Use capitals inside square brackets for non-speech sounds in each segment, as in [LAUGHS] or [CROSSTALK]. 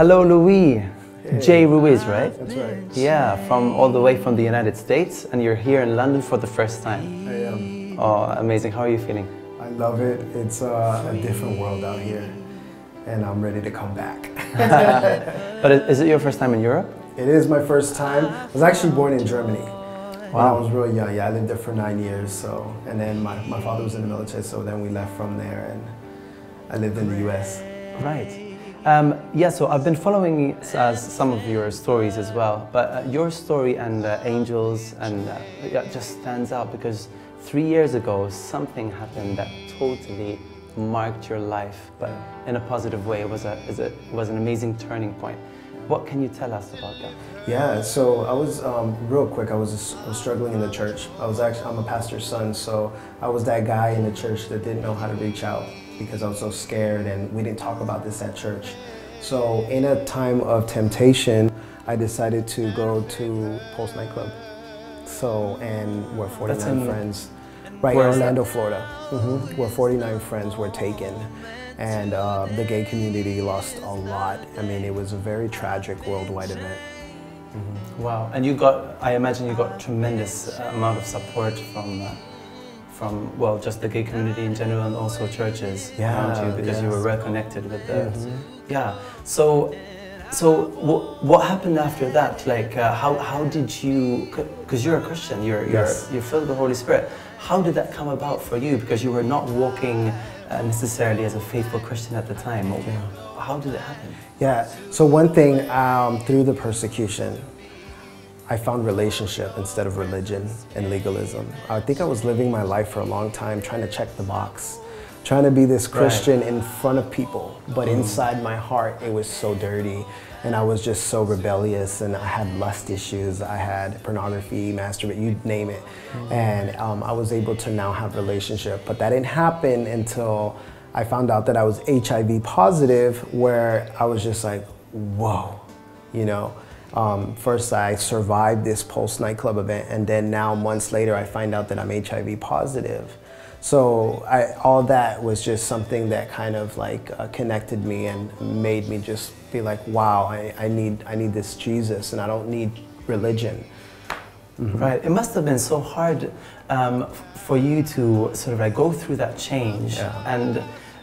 Hello, Luis. Jay Ruiz, right? That's right. Yeah, from all the way from the United States, and you're here in London for the first time. I am. Oh, amazing. How are you feeling? I love it. It's uh, a different world out here, and I'm ready to come back. [LAUGHS] But is it your first time in Europe? it is my first time. I was actually born in Germany. When I was really young, yeah, I lived there for nine years. So, and then my, my father was in the military, so then we left from there, and I lived in the U.S. Right. Um, yeah, so I've been following uh, some of your stories as well, but uh, your story and uh, Angels and uh, yeah, just stands out because three years ago something happened that totally marked your life, but in a positive way. It was a, it was an amazing turning point. What can you tell us about that? Yeah, so I was um, real quick. I was, I was struggling in the church. I was actually I'm a pastor's son, so I was that guy in the church that didn't know how to reach out because I was so scared, and we didn't talk about this at church. So in a time of temptation, I decided to go to Pulse nightclub. So and we're 49 friends, right in where is that? Orlando, Florida. hmm Where 49 friends were taken, and uh, the gay community lost a lot. I mean, it was a very tragic worldwide event. Wow. And you got, I imagine you got tremendous amount of support from, uh, from well, just the gay community in general and also churches around Yeah, you because you yes. were well connected with the, yeah. So, so wh- what happened after that? Like, uh, how, how did you, because you're a Christian, you're, you're, Yes. you're filled with the Holy Spirit. How did that come about for you? Because you were not walking uh, necessarily as a faithful Christian at the time. How did it happen? Yeah. So one thing um, through the persecution, I found relationship instead of religion and legalism. I think I was living my life for a long time trying to check the box, trying to be this Christian in front of people, but inside my heart it was so dirty, and I was just so rebellious, and I had lust issues, I had pornography, masturbate, you name it, and um, I was able to now have relationship, but that didn't happen until I found out that I was HIV positive, where I was just like, whoa, you know. Um, first, I survived this Pulse nightclub event, and then now months later, I find out that I'm HIV positive. So I, all that was just something that kind of like uh, connected me and made me just be like, wow, I, I need I need this Jesus, and I don't need religion. Right. It must have been so hard um, for you to sort of like go through that change. Yeah. And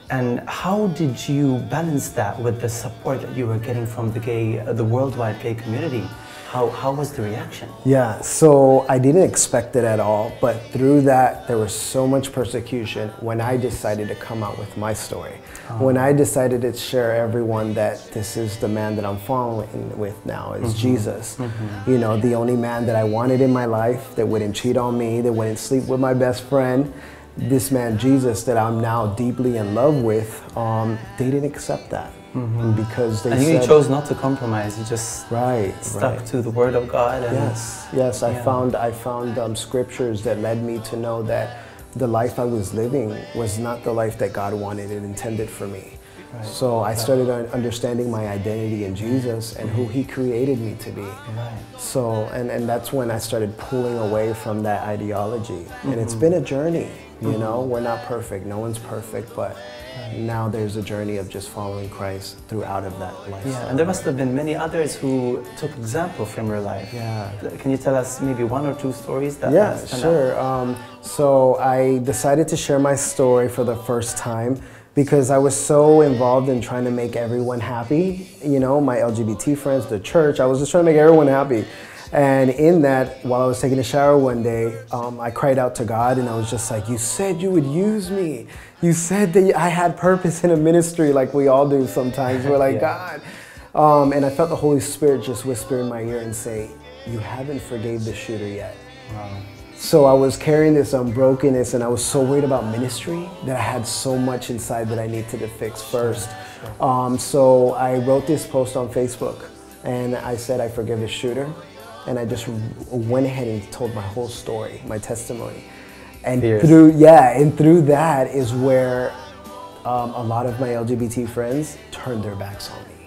and how did you balance that with the support that you were getting from the gay, uh, the worldwide gay community? How how was the reaction? Yeah, so I didn't expect it at all, but through that, there was so much persecution when I decided to come out with my story. When I decided to share everyone that this is the man that I'm following with now is Jesus. You know, the only man that I wanted in my life that wouldn't cheat on me, that wouldn't sleep with my best friend. This man, Jesus, that I'm now deeply in love with, um, they didn't accept that because they And said, you chose not to compromise. You just right, stuck right. to the word of God. And Yes, yes. I Yeah. found I found um, scriptures that led me to know that the life I was living was not the life that God wanted and intended for me. So I started un- understanding my identity in Jesus and who He created me to be. Right. So and, and that's when I started pulling away from that ideology. And it's been a journey. You know, we're not perfect. No one's perfect, but now there's a journey of just following Christ throughout of that life. Yeah, and there must have been many others who took example from your life. Yeah. Can you tell us maybe one or two stories that Yeah, that stand out? sure. Um, so I decided to share my story for the first time because I was so involved in trying to make everyone happy. You know, my LGBT friends, the church, I was just trying to make everyone happy. And in that, while I was taking a shower one day, um, I cried out to God and I was just like, You said you would use me. You said that I had purpose in a ministry like we all do sometimes. We're like, [LAUGHS] Yeah. God. Um, and I felt the Holy Spirit just whisper in my ear and say, You haven't forgave the shooter yet. Wow. So I was carrying this unbrokenness and I was so worried about ministry that I had so much inside that I needed to fix first. Um, so I wrote this post on Facebook and I said, I forgive the shooter. And I just went ahead and told my whole story, my testimony. And Fierce. through, yeah, and through that is where um, a lot of my LGBT friends turned their backs on me.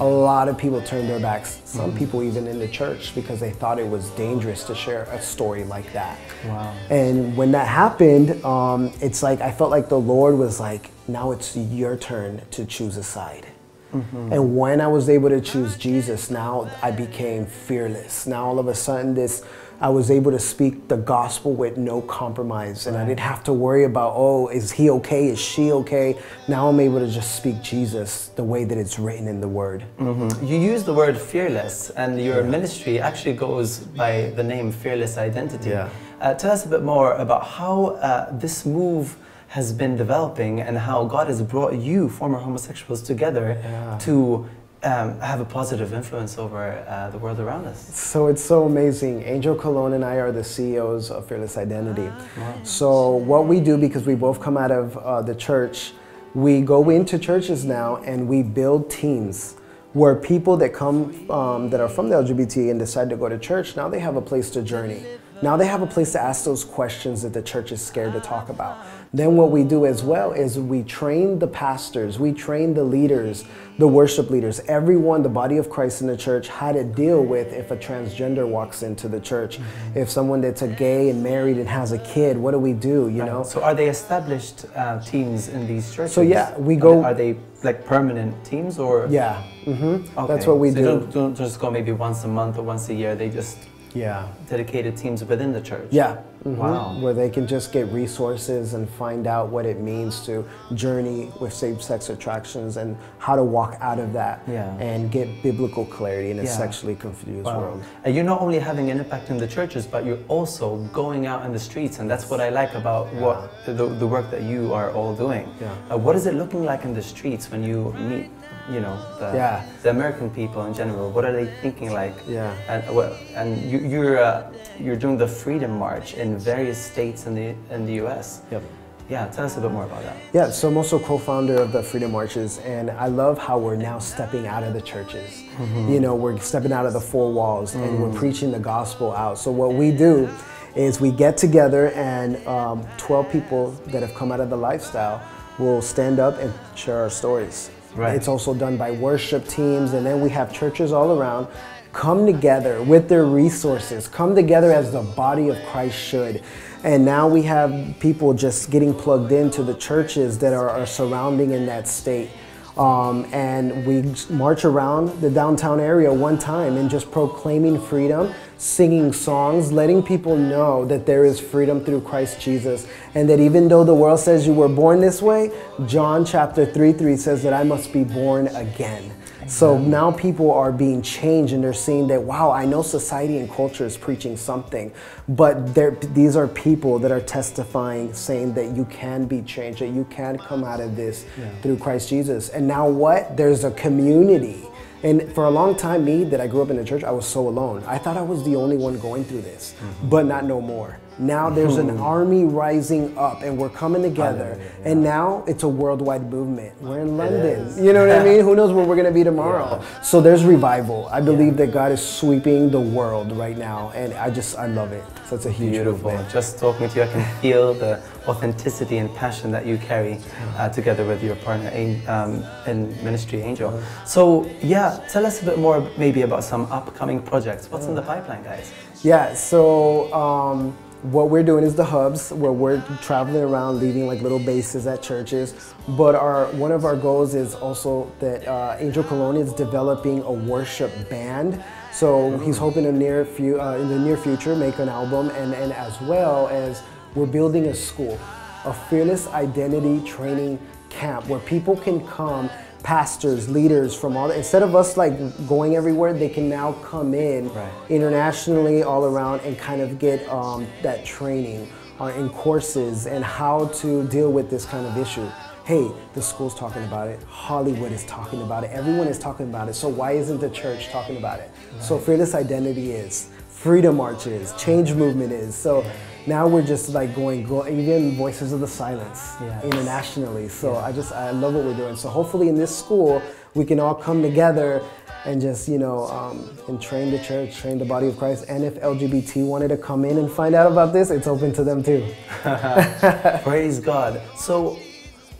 A lot of people turned their backs, some people even in the church, because they thought it was dangerous to share a story like that. Wow. And when that happened, um, it's like I felt like the Lord was like, now it's your turn to choose a side. Mm-hmm. And when I was able to choose Jesus, now I became fearless. Now all of a sudden, this I was able to speak the gospel with no compromise, and. I didn't have to worry about oh, is he okay? Is she okay? Now I'm able to just speak Jesus the way that it's written in the Word. Mm-hmm. You use the word fearless, and your yeah. ministry actually goes by the name Fearless Identity. Yeah. Uh, tell us a bit more about how uh, this move has been developing and how God has brought you, former homosexuals, together yeah. to um, have a positive influence over uh, the world around us. So it's so amazing. Angel Colon and I are the CEOs of Fearless Identity. Wow. So what we do, because we both come out of uh, the church, we go into churches now and we build teams where people that come um, that are from the LGBT and decide to go to church now they have a place to journey. Now they have a place to ask those questions that the church is scared to talk about. Then what we do as well is we train the pastors, we train the leaders, the worship leaders, everyone, the body of Christ in the church, how to deal with if a transgender walks into the church. Mm-hmm. If someone that's a gay and married and has a kid, what do we do, you know? So are they established uh, teams in these churches? So yeah, we go. Are they, are they like permanent teams or? Yeah, mm-hmm. okay. that's what we so do. Don't, don't just go maybe once a month or once a year. They just yeah dedicated teams within the church yeah mm-hmm. wow where they can just get resources and find out what it means to journey with same-sex attractions and how to walk out of that yeah. and get biblical clarity in a yeah. sexually confused wow. world and you're not only having an impact in the churches but you're also going out in the streets and that's what i like about yeah. what the, the work that you are all doing yeah. Uh, what is it looking like in the streets when you meet you know the, yeah. the American people in general. What are they thinking like? Yeah. And well, and you, you're uh, you're doing the Freedom March in various states in the in the U.S. Yep. Yeah, tell us a bit more about that. Yeah, so I'm also co-founder of the Freedom Marches, and I love how we're now stepping out of the churches. Mm-hmm. You know, we're stepping out of the four walls, mm-hmm. and we're mm. preaching the gospel out. So what we do is we get together, and um, 12 people that have come out of the lifestyle will stand up and share our stories. Right. It's also done by worship teams, and then we have churches all around come together with their resources, come together as the body of Christ should. And now we have people just getting plugged into the churches that are, are surrounding in that state. Um, and we march around the downtown area one time and just proclaiming freedom, singing songs, letting people know that there is freedom through Christ Jesus. And that even though the world says you were born this way, John chapter 3 3 says that I must be born again. So now people are being changed and they're seeing that, wow, I know society and culture is preaching something, but these are people that are testifying, saying that you can be changed, that you can come out of this yeah. through Christ Jesus. And now what? There's a community. And for a long time, me that I grew up in the church, I was so alone. I thought I was the only one going through this, mm-hmm. but not no more. Now there's an hmm. army rising up and we're coming together. Yeah. And now it's a worldwide movement. We're in London. You know what I mean? [LAUGHS] Who knows where we're going to be tomorrow? Yeah. So there's revival. I believe yeah. that God is sweeping the world right now. And I just, I love it. So it's a huge Beautiful. Movement. Just talking to you, I can feel the authenticity and passion that you carry uh, together with your partner um, in ministry, Angel. So yeah, tell us a bit more maybe about some upcoming projects. What's in the pipeline, guys? Yeah, so um, what we're doing is the hubs where we're traveling around leaving like little bases at churches. But our one of our goals is also that uh, angel colon is developing a worship band. So he's hoping in, near few, uh, in the near future make an album and, and as well as we're building a school a fearless identity training camp where people can come pastors, leaders from all, instead of us like going everywhere, they can now come in right. internationally all around and kind of get um, that training uh, in courses and how to deal with this kind of issue. Hey, the school's talking about it. Hollywood is talking about it. Everyone is talking about it. So why isn't the church talking about it? Right. So fearless identity is, freedom march is, change movement is. So now we're just like going, go, even Voices of the Silenced yes. internationally. So yeah. I just, I love what we're doing. So hopefully in this school, we can all come together and just, you know, um, and train the church, train the body of Christ. And if LGBT wanted to come in and find out about this, it's open to them too. [LAUGHS] [LAUGHS] Praise God. So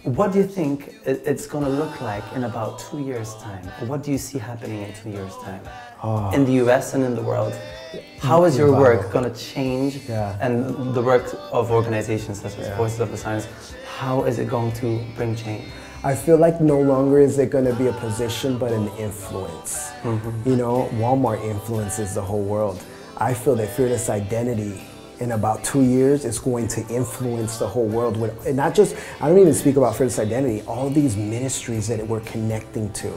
what do you think it's going to look like in about two years' time? What do you see happening in two years' time? Oh. In the US and in the world? How is your work going to change? Yeah. And the work of organizations such as yeah. Voices of the Silenced, how is it going to bring change? I feel like no longer is it going to be a position but an influence. Mm-hmm. You know, Walmart influences the whole world. I feel that fearless identity in about two years is going to influence the whole world with and not just I don't even speak about fearless identity, all these ministries that we're connecting to.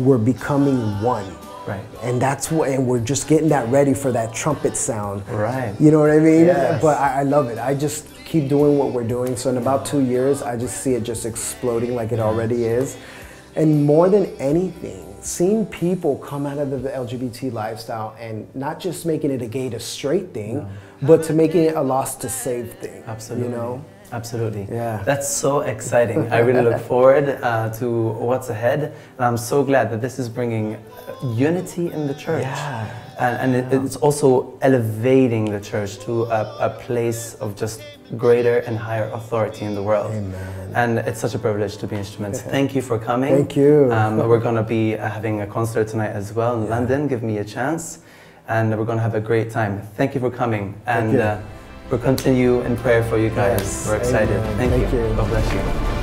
We're becoming one. Right. And that's what, and we're just getting that ready for that trumpet sound. Right. You know what I mean? Yes. But I, I love it. I just keep doing what we're doing. So in about two years, I just see it just exploding like it already is. And more than anything, seeing people come out of the LGBT lifestyle and not just making it a gay to straight thing, but to making it a lost to save thing. Absolutely. You know? Absolutely. Yeah. That's so exciting. I really look [LAUGHS] forward uh, to what's ahead. And I'm so glad that this is bringing uh, unity in the church. Yeah. And, and it, it's also elevating the church to a, a place of just greater and higher authority in the world. Amen. And it's such a privilege to be instrument. Thank you for coming. Thank you. Um, we're going to be uh, having a concert tonight as well in London. Give me a chance. And we're going to have a great time. Thank you for coming. And you. uh, we'll continue in prayer for you guys. Yes. We're excited. Amen. Thank, Thank you. you. God bless you.